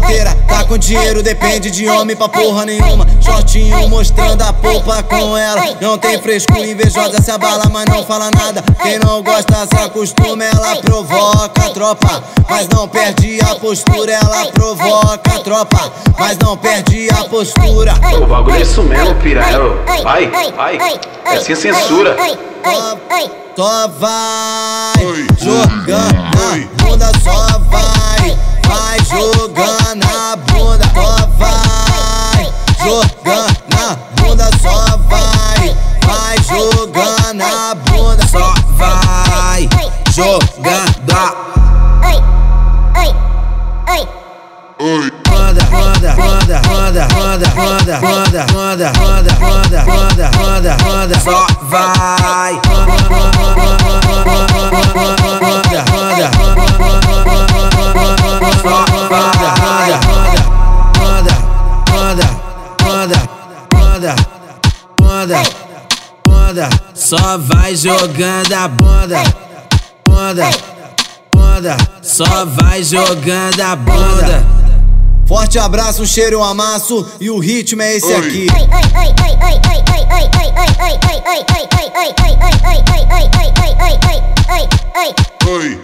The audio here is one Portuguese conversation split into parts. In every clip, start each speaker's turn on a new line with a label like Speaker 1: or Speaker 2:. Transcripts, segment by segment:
Speaker 1: tá solteira, tá com dinheiro, depende de homem pra porra nenhuma. Shortinho mostrando a polpa com ela. Não tem frescura, invejosa se abala, mas não fala nada. Quem não gosta se acostuma, ela provoca a tropa. Mas não perde a postura, ela provoca a tropa. Mas não perde a postura.
Speaker 2: O bagulho é isso mesmo, piranha. Vai, vai. É sem censura.
Speaker 1: Só vai jogando só vai jogando na bunda, só vai, vai jogando na bunda, só vai jogando a
Speaker 3: oi,
Speaker 1: Roda, roda, roda, roda, roda, roda, roda, roda, roda, roda, roda, roda, roda, só vai. Roda, roda, só roda, roda, roda, só vai jogando a bunda, bunda, bunda, só vai jogando a bunda. Forte abraço, um cheiro, um amasso e o ritmo é esse
Speaker 3: Oi.
Speaker 1: aqui.
Speaker 3: oi,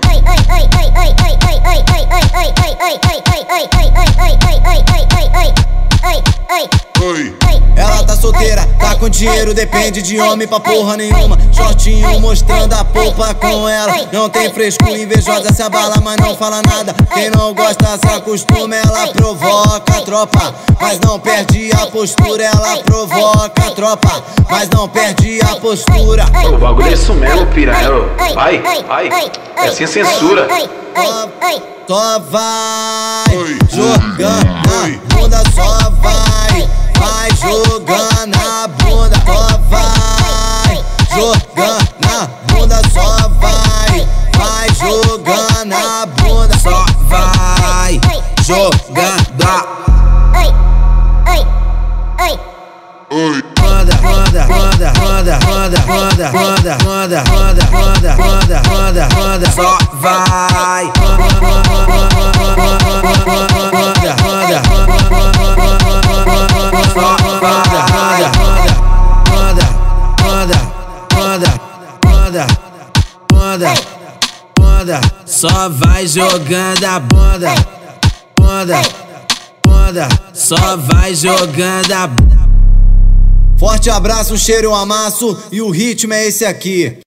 Speaker 3: oi,
Speaker 1: Ela tá solteira, tá com dinheiro, depende de homem pra porra nenhuma. Shortinho mostrando a polpa com ela. Não tem frescura, invejosa se abala, mas não fala nada. Quem não gosta se acostuma, ela provoca a tropa. Mas não perde a postura, ela provoca a tropa. Mas não perde a postura.
Speaker 2: O bagulho é isso mesmo, piranha. Vai, vai. É sem censura.
Speaker 1: Só vai jogando na bunda, só vai, vai jogando na bunda, só vai jogando na bunda, só vai, vai jogando na bunda, só vai jogando a roda, roda, roda, roda, roda, roda, roda, roda, roda, roda, roda, roda, roda, só vai. Roda, roda, só vai jogando a bunda, bunda, bunda, só vai jogando a Forte abraço, um cheiro, um amasso e o ritmo é esse aqui.